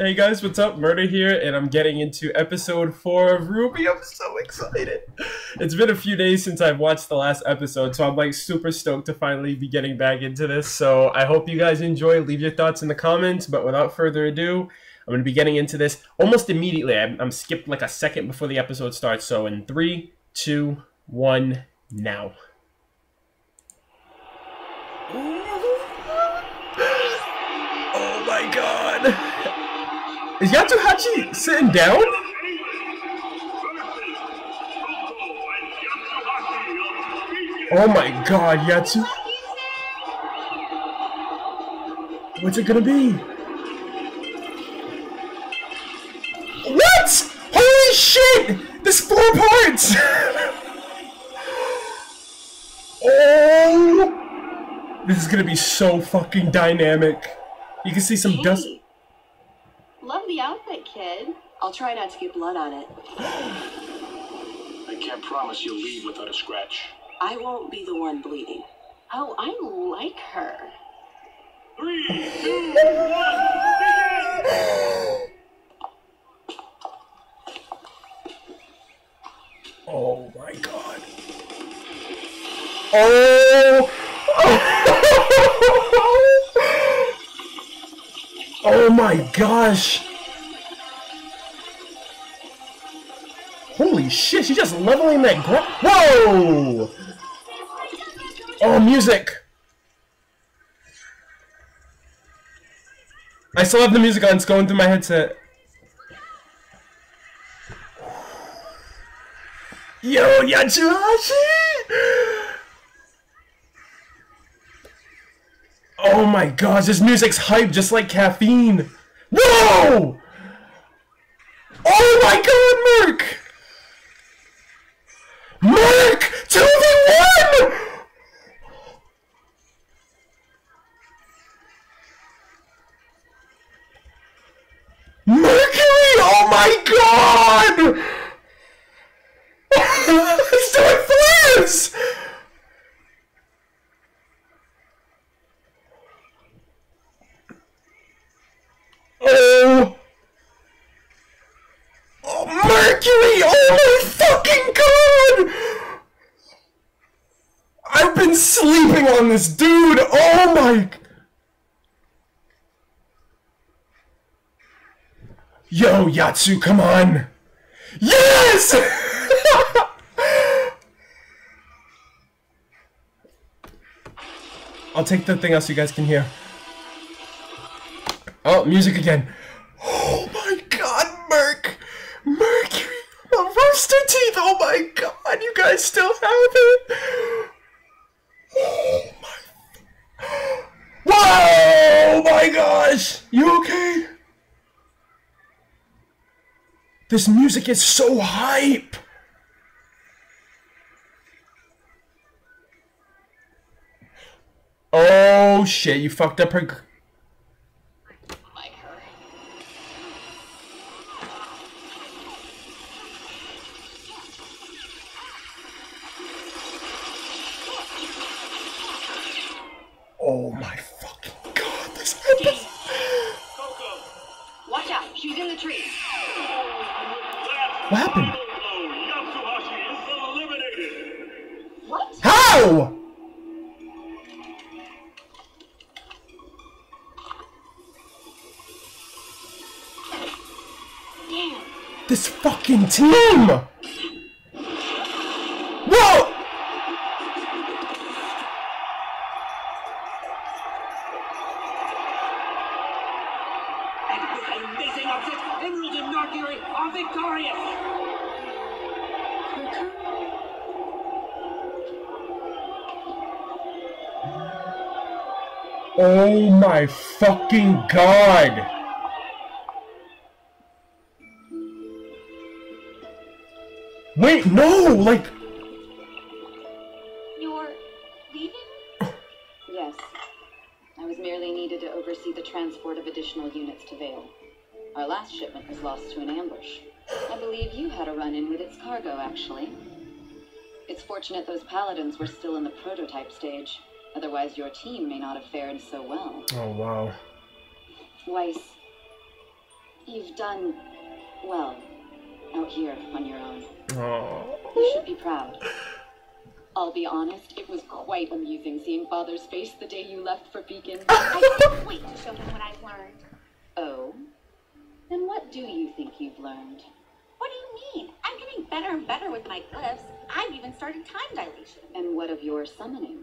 Hey guys, what's up? Murder here, and I'm getting into episode 4 of RWBY. I'm so excited. It's been a few days since I've watched the last episode, so I'm like super stoked to finally be getting back into this. So I hope you guys enjoy. Leave your thoughts in the comments, but without further ado, I'm going to be getting into this almost immediately. I'm, I'm skipped like a second before the episode starts, so in three, two, one, now. Is Yatsuhashi sitting down? Oh my god, Yatsu. What's it gonna be? What? Holy shit! This four parts! oh! This is gonna be so fucking dynamic. You can see some dust. Love the outfit, kid. I'll try not to get blood on it. I can't promise you'll leave without a scratch. I won't be the one bleeding. Oh, I like her. Three, two, one, begin! Oh my god. Oh! Oh my gosh! Holy shit, she's just leveling that ground. Whoa! Oh, music! I still have the music on, it's going through my headset. Yo, Yatsuhashi! Oh my gosh, this music's hype just like caffeine. Whoa! Oh my Mercury! Oh my fucking god! I've been sleeping on this dude! Oh my... Yo, Yatsu, come on! Yes! I'll take the thing out so you guys can hear. Oh, music again. Oh my god, Merc! Mercury! A rooster teeth! Oh my god, you guys still have it! Oh my... Whoa! Oh my gosh! You okay? This music is so hype! Oh shit, you fucked up her... Oh my fucking god, this. Coco! Watch out, she's in the tree. What happened? Yatsuhashi is eliminated! What? How? Damn. This fucking team! Oh my fucking god! Wait, no! Like, You're leaving? Yes. I was merely needed to oversee the transport of additional units to Vale. Our last shipment was lost to an ambush. I believe you had a run in with its cargo, actually. It's fortunate those paladins were still in the prototype stage. Otherwise, your team may not have fared so well. oh wow. Weiss, You've done well out here on your own. Oh. You should be proud. I'll be honest, it was quite amusing seeing Father's face the day you left for Beacon. I can't wait to show him what I've learned. oh? Then what do you think you've learned? What do you mean? I'm getting better and better with my glyphs. I've even started time dilation. And what of your summoning?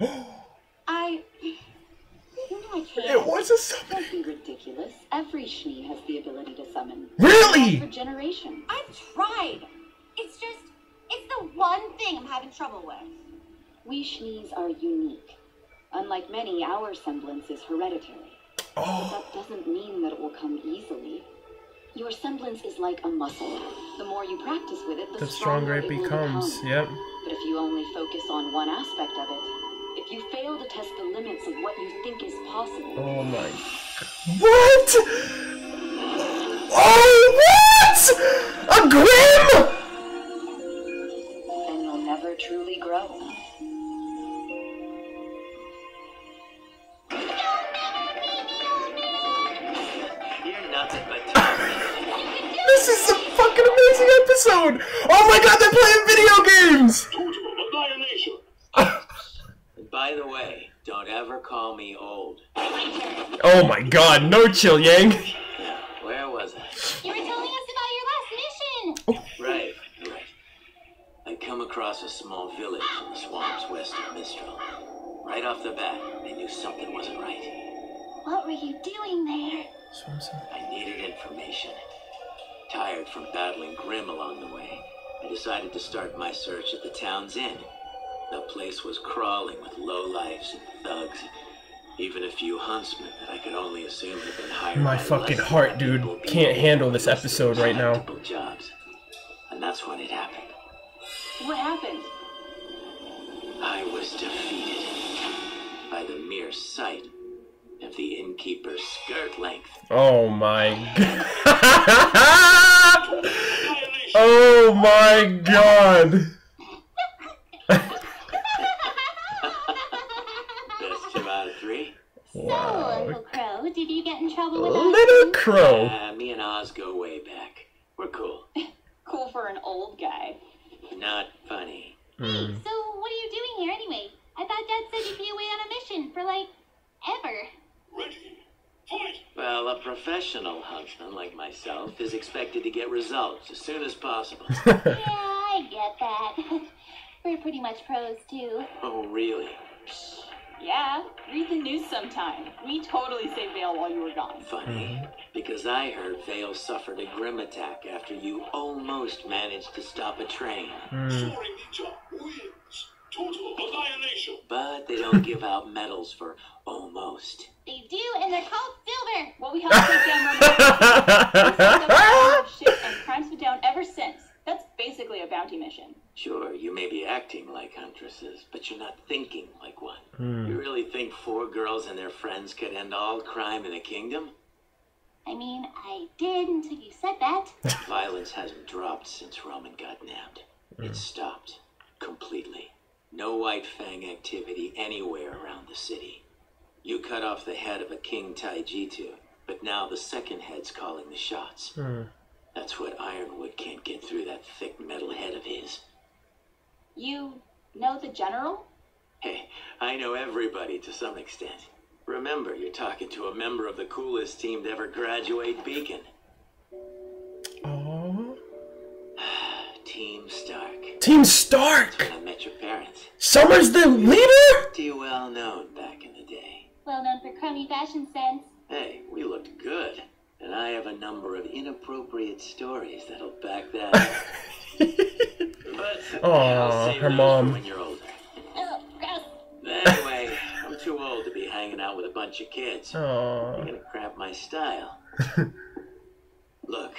I. You know I can't. It was a summon. Don't ridiculous. Every Schnee has the ability to summon. Really? For generations. I've tried. It's just. It's the one thing I'm having trouble with. We Schnees are unique. Unlike many, our semblance is hereditary. But Oh. that doesn't mean that it will come easily. Your semblance is like a muscle. The more you practice with it, the, The stronger it will becomes. become. Yep. But if you only focus on one aspect of it, you fail to test the limits of what you think is possible, Oh my. What? Oh, what? A Grimm? then you'll never truly grow. You're nothing but This is a fucking amazing episode. Oh my god, they're playing video games. Total annihilation. And by the way, don't ever call me old. Oh my god, no chill, Yang. Where was I? You were telling us about your last mission. Right, right. I come across a small village in the swamps west of Mistral. Right off the bat, I knew something wasn't right. What were you doing there? I needed information. Tired from battling Grimm along the way, I decided to start my search at the town's inn. The place was crawling with lowlifes and thugs, even a few huntsmen that I could only assume had been hired. My fucking heart, dude. Can't handle this episode right now. Jobs. And that's when it happened. What happened? I was defeated by the mere sight of the innkeeper's skirt length. Oh my god. oh my god. Best two out of three. So, Wow. Uncle did you get in trouble with us? Little crow. Uh, me and Oz go way back. We're cool. Cool for an old guy. Not funny. Hmm. Hey, so what are you doing here anyway? I thought Dad said you'd be away on a mission for like ever. Ready. Fight! Well, a professional huntsman like myself is expected to get results as soon as possible. yeah, I get that. We're pretty much pros too. oh, really? Yeah, read the news sometime. We totally saved Vale while you were gone. Funny, mm-hmm. because I heard Vale suffered a Grimm attack after you almost managed to stop a train. Mm. Soaring Ninja wins. Total annihilation. But they don't give out medals for almost. They do, and they're called silver. Well, we helped take down Roman shit and crimes been down ever since. That's basically a bounty mission. Sure, you may be acting like huntresses, but you're not thinking like one. Hmm. You really think four girls and their friends could end all crime in the kingdom? I mean, I did until you said that. Violence hasn't dropped since Roman got nabbed. It stopped completely. No White Fang activity anywhere around the city. You cut off the head of a King Taijitu, but now the second head's calling the shots. Hmm. That's what Ironwood can't get through that thick metal head of his. You know the general? Hey, I know everybody to some extent. Remember, you're talking to a member of the coolest team to ever graduate Beacon. Aw. Team STRQ. Team STRQ. I met your parents. Summer's the leader? Pretty well known back in the day. Well known for crummy fashion sense. Hey, we looked good. And I have a number of inappropriate stories that'll back that up. But Aw, I'll save her those for mom. Hanging out with a bunch of kids. You're gonna cramp my style. Look,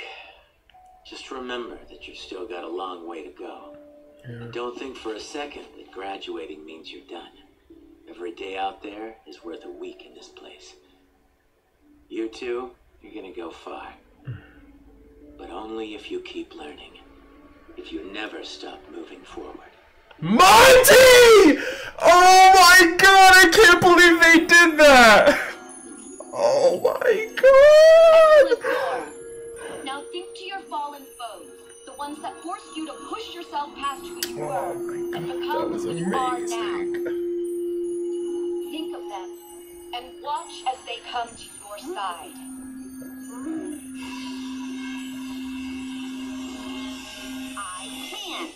just remember that you've still got a long way to go. And don't think for a second that graduating means you're done. Every day out there is worth a week in this place. You two, you're gonna go far. But only if you keep learning. If you never stop moving forward. Monty! Oh my god, I can't believe they did that! Oh my god! Now think to your fallen foes, the ones that forced you to push yourself past who you Oh were my and god, that become who you are now. Think of them and watch as they come to your side. I can't.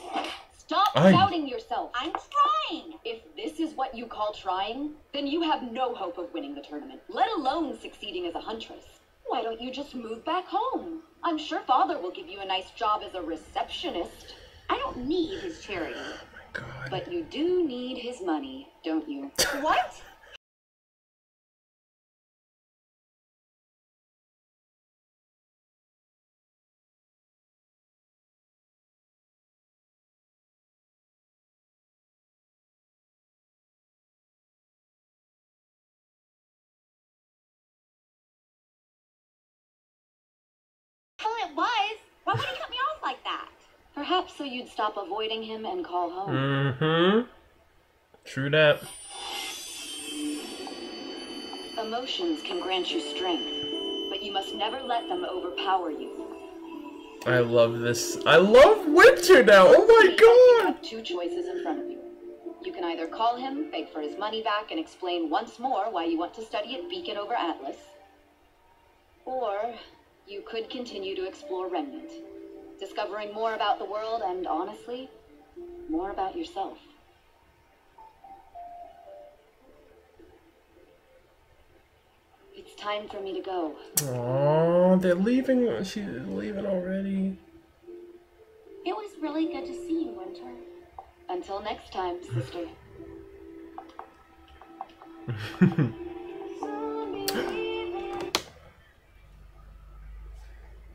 Stop I- doubting what you call trying, then you have no hope of winning the tournament, let alone succeeding as a huntress. Why don't you just move back home? I'm sure father will give you a nice job as a receptionist. I don't need his charity. Oh God. But you do need his money, don't you? What? It was. Why would he cut me off like that? Perhaps so you'd stop avoiding him and call home. Mm-hmm. True that. Emotions can grant you strength, but you must never let them overpower you. I love this. I love winter now. Oh my You god. have two choices in front of you. You can either call him, beg for his money back, and explain once more why you want to study at Beacon over Atlas. Or you could continue to explore Remnant, discovering more about the world and, honestly, more about yourself. It's time for me to go. Aw, they're leaving. She's leaving already. It was really good to see you, Winter. Until next time, sister.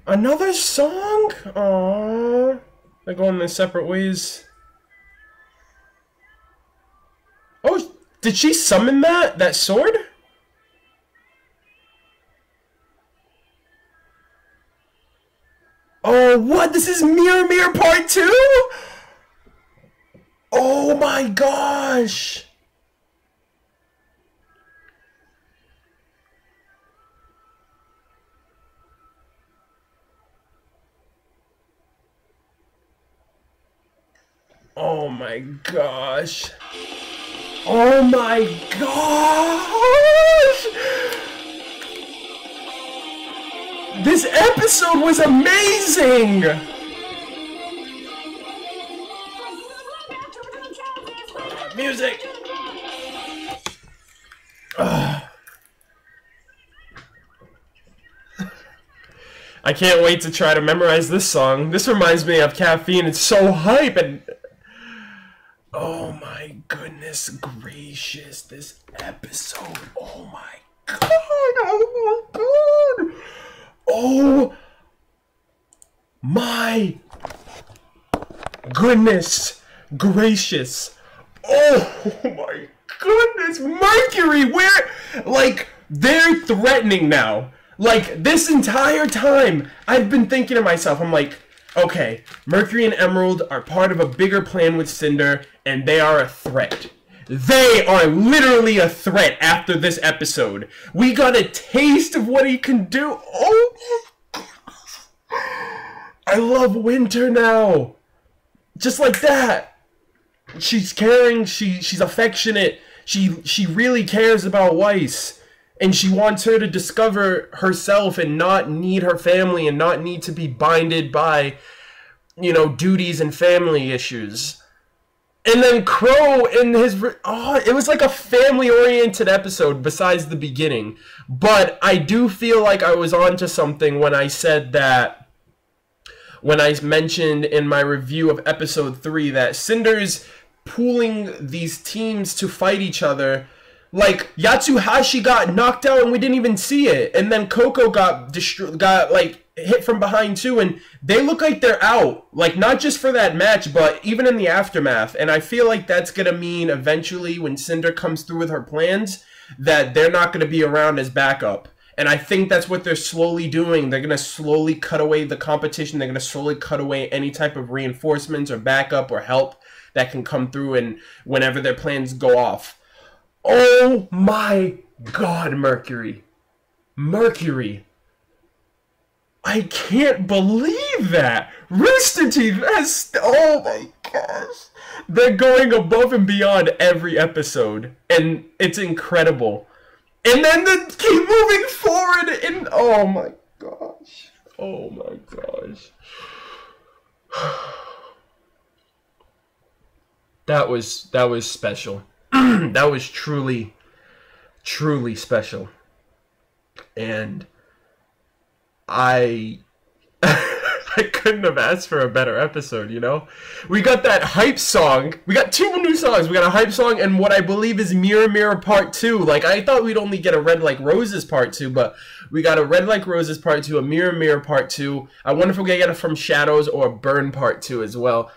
Another song? Aw. They're going their separate ways. Oh, did she summon that? That sword? Oh, what? This is Mirror Mirror Part 2? Oh my gosh! Oh my gosh. Oh my gosh! This episode was amazing! Music! I can't wait to try to memorize this song. This reminds me of caffeine. It's so hype and goodness gracious, this episode. Oh my god. Oh my god. Oh my goodness gracious. Oh my goodness. Mercury, where like they're threatening now. Like this entire time I've been thinking to myself, I'm like, okay, Mercury and Emerald are part of a bigger plan with Cinder, and they are a threat. They are literally a threat after this episode. We got a taste of what he can do. Oh. I love Winter now. Just like that. She's caring, she she's affectionate. She she really cares about Weiss and she wants her to discover herself and not need her family and not need to be binded by you know duties and family issues and then Qrow in his oh it was like a family oriented episode besides the beginning. But i do feel like i was onto something when i said that when i mentioned in my review of episode 3 that cinder's pooling these teams to fight each other like Yatsuhashi got knocked out and we didn't even see it, and then Coco got destroyed got like hit from behind too, and they look like they're out. Like not just for that match, but even in the aftermath. And I feel like that's gonna mean eventually when Cinder comes through with her plans that they're not gonna be around as backup. And I think that's what they're slowly doing. They're gonna slowly cut away the competition. They're gonna slowly cut away any type of reinforcements or backup or help that can come through and whenever their plans go off. Oh my god, Mercury. Mercury. I can't believe that. Rooster Teeth, that's, oh my gosh. They're going above and beyond every episode, and it's incredible. And then they keep moving forward, and oh my gosh. Oh my gosh. That was that was special. that was truly truly special. And I I couldn't have asked for a better episode, you know? We got that hype song. We got two new songs. We got a hype song and what I believe is Mirror Mirror Part 2. Like, I thought we'd only get a Red Like Roses Part 2, but we got a Red Like Roses Part 2, a Mirror Mirror Part 2. I wonder if we're gonna get it from Shadows or a Burn Part 2 as well.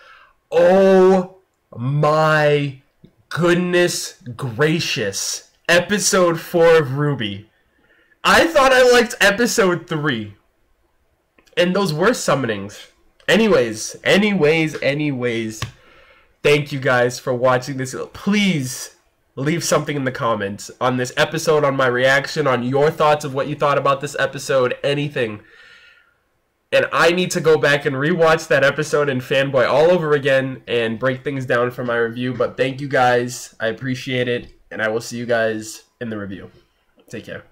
Oh my goodness gracious. Episode 4 of RWBY. I thought I liked episode 3 and those were summonings. Anyways, anyways, anyways, thank you guys for watching this. Please leave something in the comments on this episode, on my reaction, on your thoughts of what you thought about this episode, anything. And I need to go back and rewatch that episode and fanboy all over again and break things down for my review. But thank you guys. I appreciate it. And I will see you guys in the review. Take care.